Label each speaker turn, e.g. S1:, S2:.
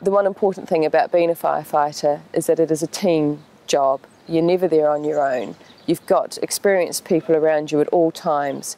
S1: The one important thing about being a firefighter is that it is a team job. You're never there on your own. You've got experienced people around you at all times.